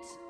it's